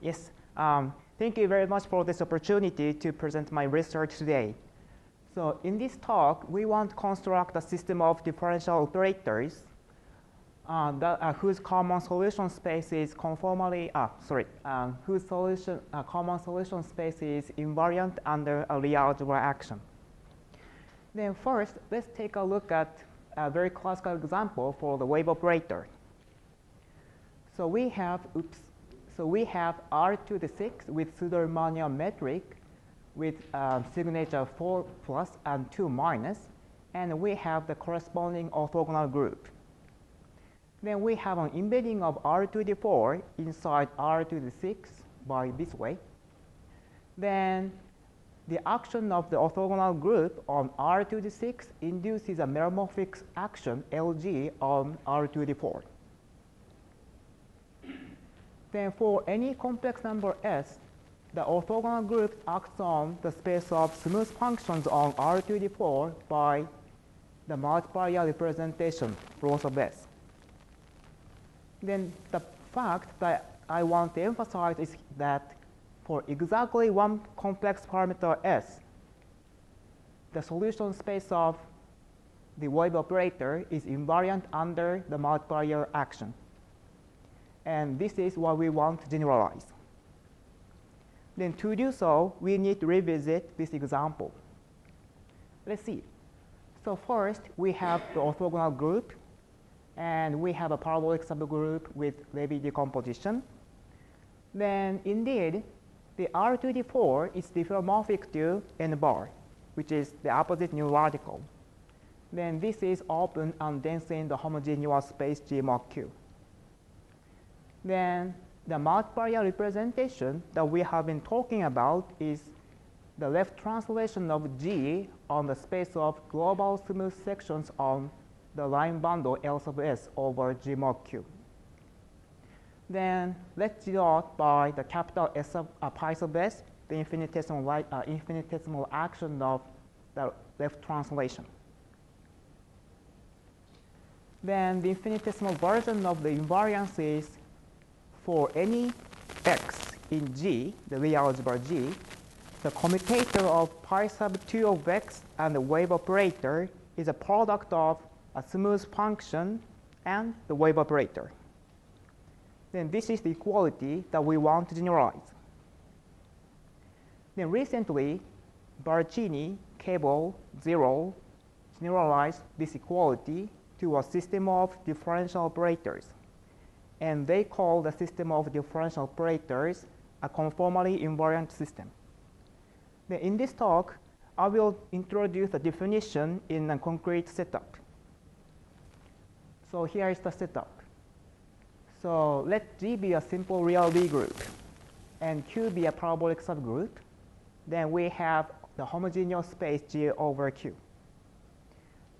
Yes, um, thank you very much for this opportunity to present my research today. So in this talk, we want to construct a system of differential operators uh, that, uh, whose common solution space is conformally, uh, sorry, um, whose solution, uh, common solution space is invariant under a Lie algebra action. Then first, let's take a look at a very classical example for the wave operator. So we have, oops, so we have R to the 6 with pseudo-Riemannian metric with um, signature 4 plus and 2 minus, and we have the corresponding orthogonal group. Then we have an embedding of R to the 4 inside R to the 6 by this way. Then the action of the orthogonal group on R to the 6 induces a meromorphic action LG on R to the 4. Then for any complex number S, the orthogonal group acts on the space of smooth functions on R to the 4 by the multiplier representation rho of S. Then the fact that I want to emphasize is that for exactly one complex parameter S, the solution space of the wave operator is invariant under the multiplier action. And this is what we want to generalize. Then to do so, we need to revisit this example. Let's see. So first, we have the orthogonal group, and we have a parabolic subgroup with Levi decomposition. Then indeed, the R to the 4 is diffeomorphic to n bar, which is the opposite nilradical. Then this is open and dense in the homogeneous space G mod Q then the multiplier representation that we have been talking about is the left translation of G on the space of global smooth sections on the line bundle L sub S over G mod Q. Then let's denote by the capital S of uh, pi sub S the infinitesimal, uh, infinitesimal action of the left translation. Then the infinitesimal version of the invariance is for any x in G, the Lie algebra G, the commutator of pi sub 2 of x and the wave operator is a product of a smooth function and the wave operator. Then this is the equality that we want to generalize. Then recently, Barchini, Kable, Zierau generalized this equality to a system of differential operators and they call the system of differential operators a conformally invariant system. In this talk, I will introduce the definition in a concrete setup. So here is the setup. So let G be a simple real Lie group and Q be a parabolic subgroup. Then we have the homogeneous space G over Q.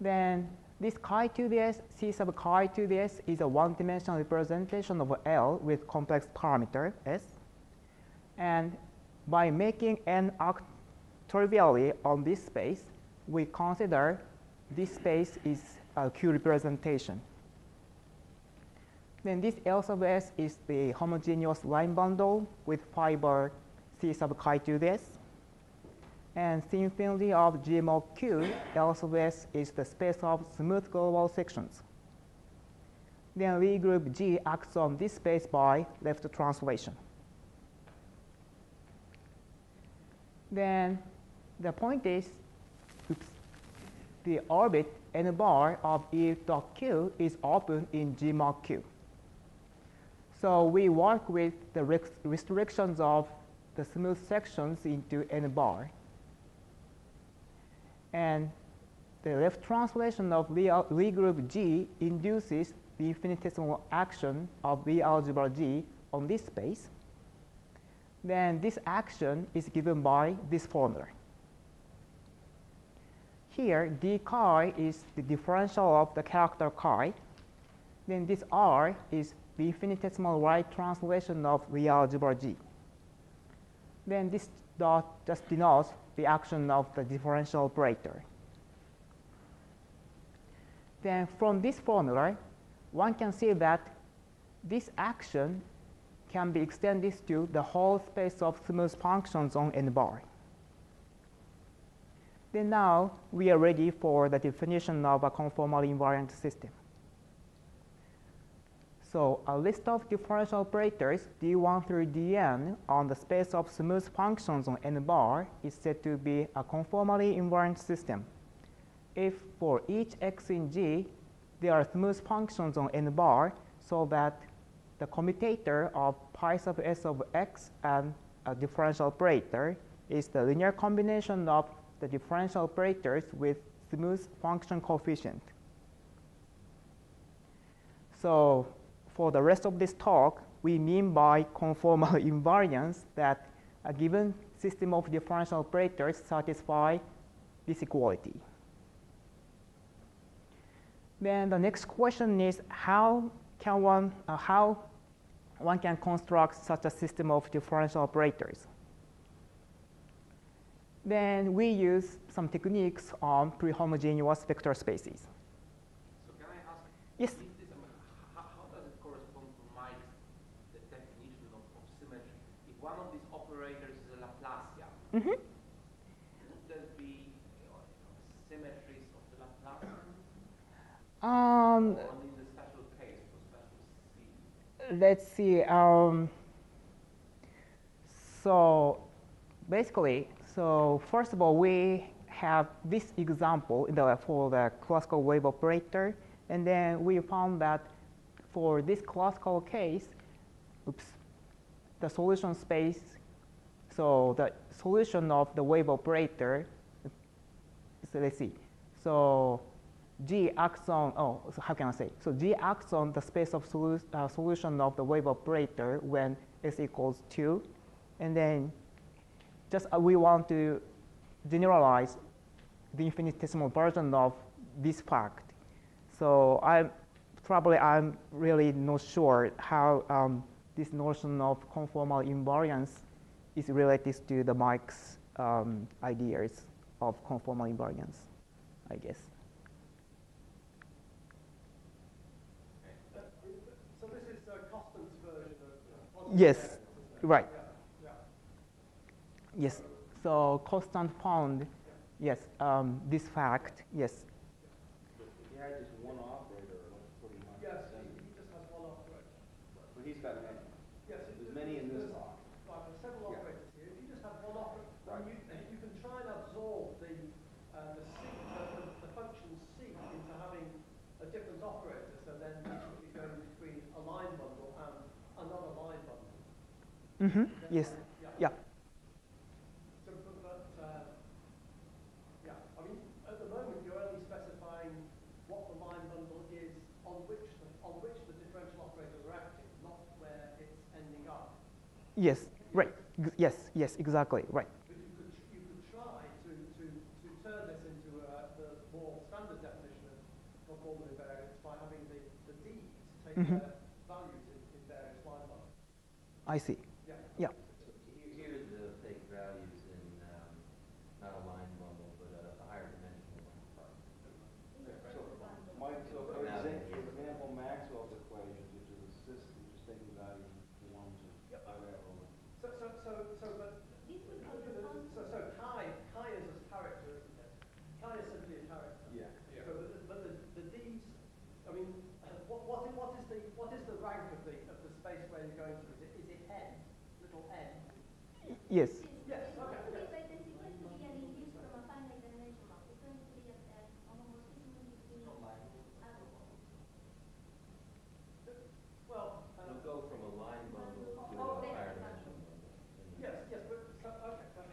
Then this chi to the s, C sub chi to the s is a one-dimensional representation of L with complex parameter S. And by making n act trivially on this space, we consider this space is a Q representation. Then this L sub S is the homogeneous line bundle with fiber C sub chi to this and infinity of G mod Q, L sub S is the space of smooth global sections. Then Lie group G acts on this space by left translation. Then the point is, oops, the orbit n bar of E dot Q is open in G mod Q. So we work with the restrictions of the smooth sections into n bar. And the left translation of Lie group G induces the infinitesimal action of Lie algebra G on this space. Then this action is given by this formula. Here, d chi is the differential of the character chi. Then this r is the infinitesimal right translation of Lie algebra G. Then this dot just denotes the action of the differential operator. Then from this formula, one can see that this action can be extended to the whole space of smooth functions on n bar. Then now we are ready for the definition of a conformally invariant system. So a list of differential operators d1 through dn on the space of smooth functions on n bar is said to be a conformally invariant system. If for each x in G, there are smooth functions on n bar so that the commutator of pi sub s of x and a differential operator is the linear combination of the differential operators with smooth function coefficient. So for the rest of this talk, we mean by conformal invariance that a given system of differential operators satisfy this equality. Then the next question is how can one, uh, how one can construct such a system of differential operators? Then we use some techniques on pre-homogeneous vector spaces. So can I ask? Yes. Is this, um, how, how does it correspond to Mike's the definition of, of symmetry? If one of these operators is a Laplacian, Mm -hmm. would there be uh, symmetries of the Laplacian? Um, or only in the special case for special C? let's see. Um, so basically, so first of all, we have this example in the, for the classical wave operator, and then we found that for this classical case, oops, the solution space, so the solution of the wave operator, so let's see. So G acts on, oh, so how can I say? So G acts on the space of solu uh, solution of the wave operator when s equals 2. And then just uh, we want to generalize the infinitesimal version of this fact. So I'm probably I'm really not sure how um, this notion of conformal invariance is related to the Mike's um, ideas of conformal invariance, I guess. So this is Kostant's version of. Yes, right. Yeah. Yes. So Kostant found, yes, um, this fact, yes. If he had just one operator, it looks pretty much Yes, the he, same. he just has one operator. But he's got many. Yes, it- There's many in this there's- talk. Right, there's several Yeah. operators here. If you just have one operator, Right. you, you can try and absorb the, uh, the C, the, the, the function C into having a different operator, so then you should be going between a line bundle and another line bundle. Mm-hmm. Is that Yes. right? Yeah. So, but, but, uh, yeah, I mean, at the moment, you're only specifying what the line bundle is on which the, on which the differential operators are acting, not where it's ending up. Yes. Right. Yes. Yes. Exactly. Right. But you could, you could try to, to, to turn this into uh, the more standard definition of conformal invariance by having the, the D's take Mhm. their values in, in various line bundles. I see.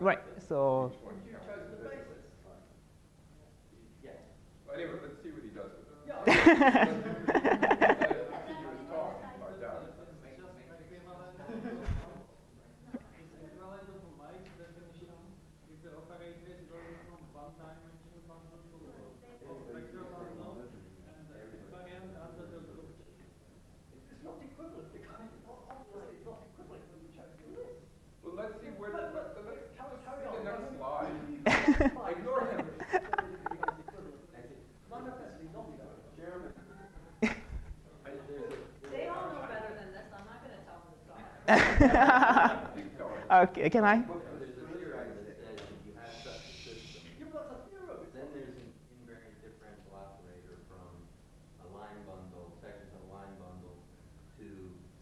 Right. So You've the basis. yes. Well, anyway, let's see what he does with it. Yeah. Uh, figure is okay, can I? There's a theorem that says if you have such a system, Yeah, but that's a theorem. then there's an invariant differential operator from a line bundle, sections of a line bundle, to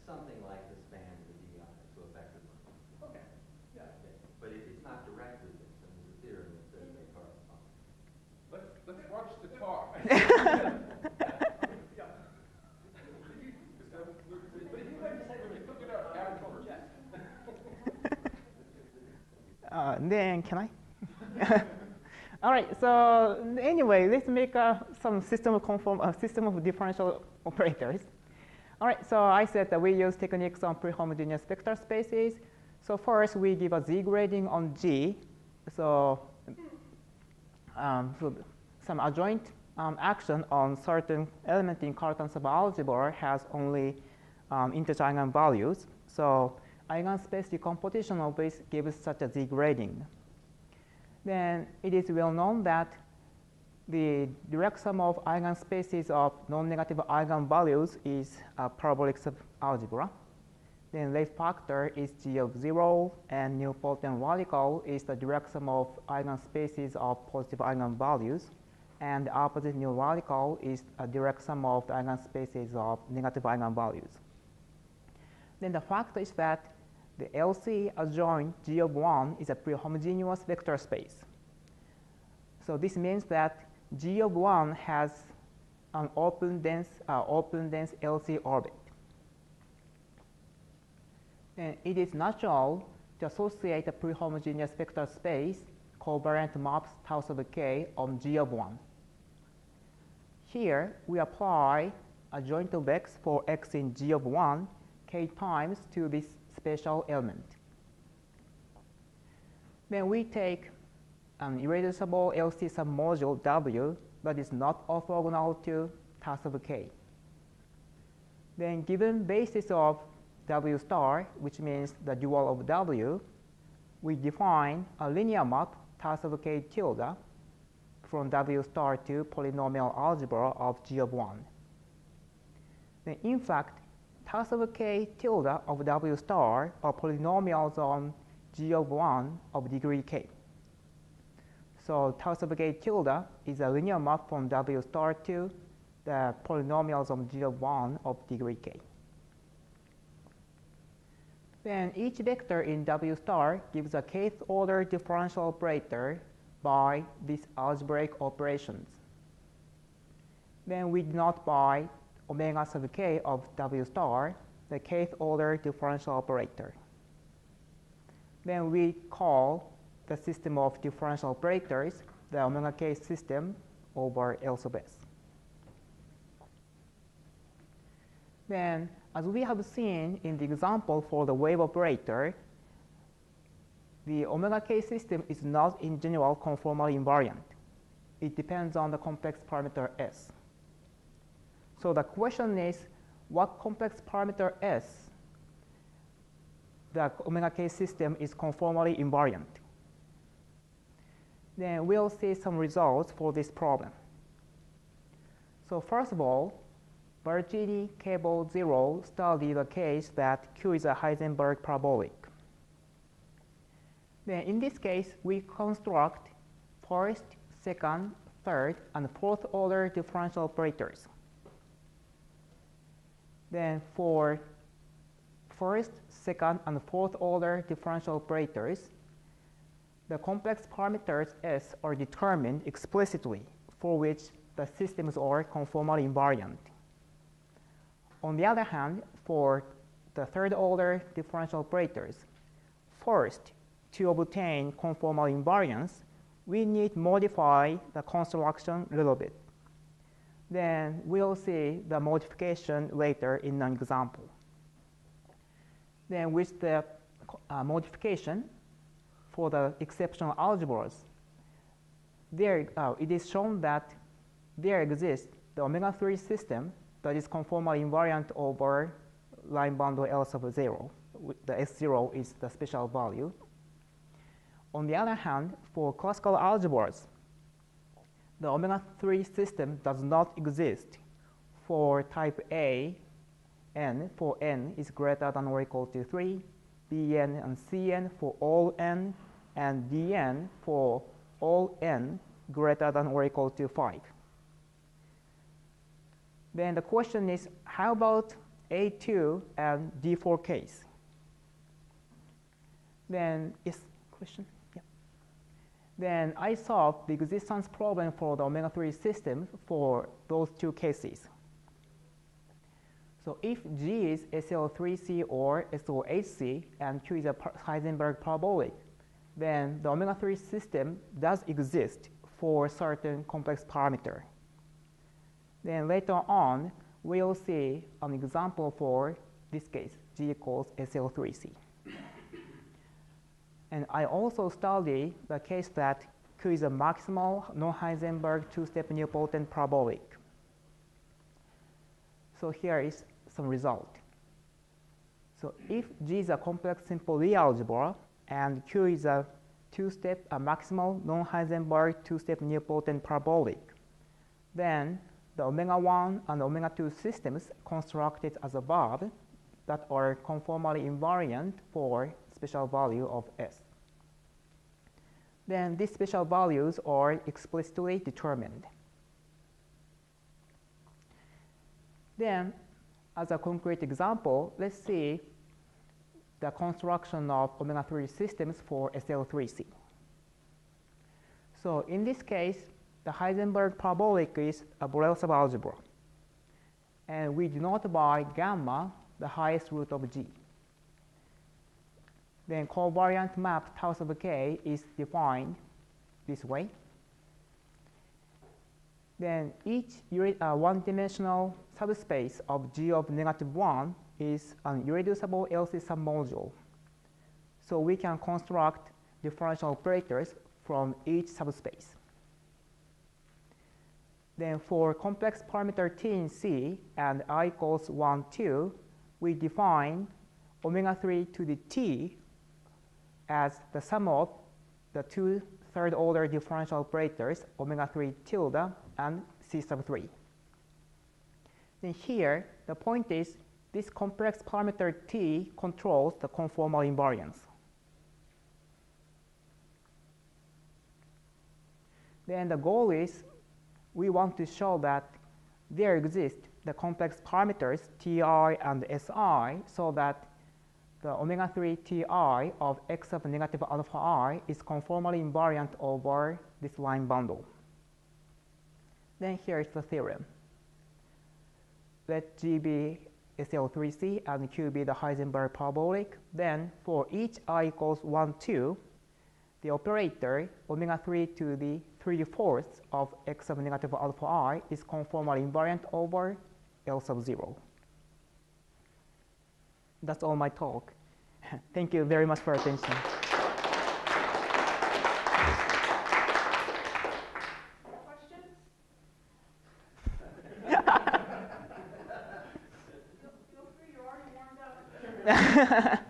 something like the span of the DI, so a vector bundle. Okay, yeah. Okay, But it, it's not directly this, and there's a theorem that says they correspond. Let's, let's watch the car. Yeah. But if you're going to say that it's Look at our average check. Uh, then can I? All right. So anyway, let's make uh, some system of conform uh, system of differential operators. All right. So I said that we use techniques on pre-homogeneous vector spaces. So first we give a z grading on G. So, um, so some adjoint um, action on certain element in Cartan subalgebra has only um, integer eigenvalues. So eigenspace decomposition of always gives such a z grading. Then it is well known that the direct sum of eigenspaces of non-negative eigenvalues is a parabolic subalgebra. Then Levi factor is g of 0, and nilpotent radical is the direct sum of eigenspaces of positive eigenvalues. And the opposite nilradical is a direct sum of the eigenspaces of negative eigenvalues. Then the fact is that the LC adjoint G of 1 is a pre-homogeneous vector space. So this means that G of 1 has an open dense, uh, open dense LC orbit. And it is natural to associate a pre-homogeneous vector space covariant maps tau sub k on G of 1. Here, we apply adjoint of x for x in G of 1 k times to this special element. Then we take an irreducible LC submodule W that is not orthogonal to tau sub k. Then given basis of W star, which means the dual of W, we define a linear map tau sub k tilde from W star to polynomial algebra of G of 1. Then in fact, tau sub k tilde of W star are polynomials on G of 1 of degree k. So tau sub k tilde is a linear map from W star to the polynomials of G of 1 of degree k. Then each vector in W star gives a kth order differential operator by these algebraic operations. Then we denote by omega sub k of W star, the kth order differential operator. Then we call the system of differential operators the omega k system over L sub s. Then, as we have seen in the example for the wave operator, the omega k system is not in general conformally invariant. It depends on the complex parameter s. So the question is, what complex parameter s the omega k system is conformally invariant? Then we'll see some results for this problem. So first of all, Barchini Kable Zierau studied the case that Q is a Heisenberg parabolic. Then in this case, we construct first, second, third, and fourth order differential operators. Then for first, second, and fourth order differential operators, the complex parameters S are determined explicitly for which the systems are conformally invariant. On the other hand, for the third order differential operators, first, to obtain conformal invariance, we need to modify the construction a little bit. Then we'll see the modification later in an example. Then with the uh, modification for the exceptional algebras, there, uh, it is shown that there exists the omega-3 system that is conformal invariant over line bundle L sub 0. The S0 is the special value. On the other hand, for classical algebras, the omega-3 system does not exist for type A n for n is greater than or equal to 3, bn and cn for all n, and dn for all n greater than or equal to 5. Then the question is, how about A2 and D4 case? Then, yes, question? Then I solved the existence problem for the omega-3 system for those two cases. So if G is SL3C or SO8C and Q is a Heisenberg parabolic, then the omega-3 system does exist for certain complex parameter. Then later on, we'll see an example for this case, G equals SL3C. And I also study the case that Q is a maximal non-Heisenberg two-step nilpotent parabolic. So here is some result. So if G is a complex simple Lie algebra and Q is a two-step, a maximal non-Heisenberg two-step nilpotent parabolic, then the omega 1 and omega 2 systems constructed as above that are conformally invariant for special value of S. Then these special values are explicitly determined. Then, as a concrete example, let's see the construction of omega-3 systems for SL3C. So in this case, the Heisenberg parabolic is a Borel subalgebra. And we denote by gamma the highest root of G. Then covariant map tau sub k is defined this way. Then each uh, one-dimensional subspace of G of negative 1 is an irreducible LC submodule. So we can construct differential operators from each subspace. Then for complex parameter t in C and i equals 1, 2, we define omega 3 to the t as the sum of the two third order differential operators omega 3 tilde and c sub 3. Then here, the point is this complex parameter t controls the conformal invariance. Then the goal is we want to show that there exist the complex parameters ti and si so that the omega 3 ti of x of negative alpha i is conformally invariant over this line bundle. Then here is the theorem. Let G be SL3C and Q be the Heisenberg parabolic. Then for each i equals 1, 2, the operator omega 3 to the 3 fourths of x of negative alpha i is conformally invariant over L sub 0. That's all my talk. Thank you very much for attention. Questions?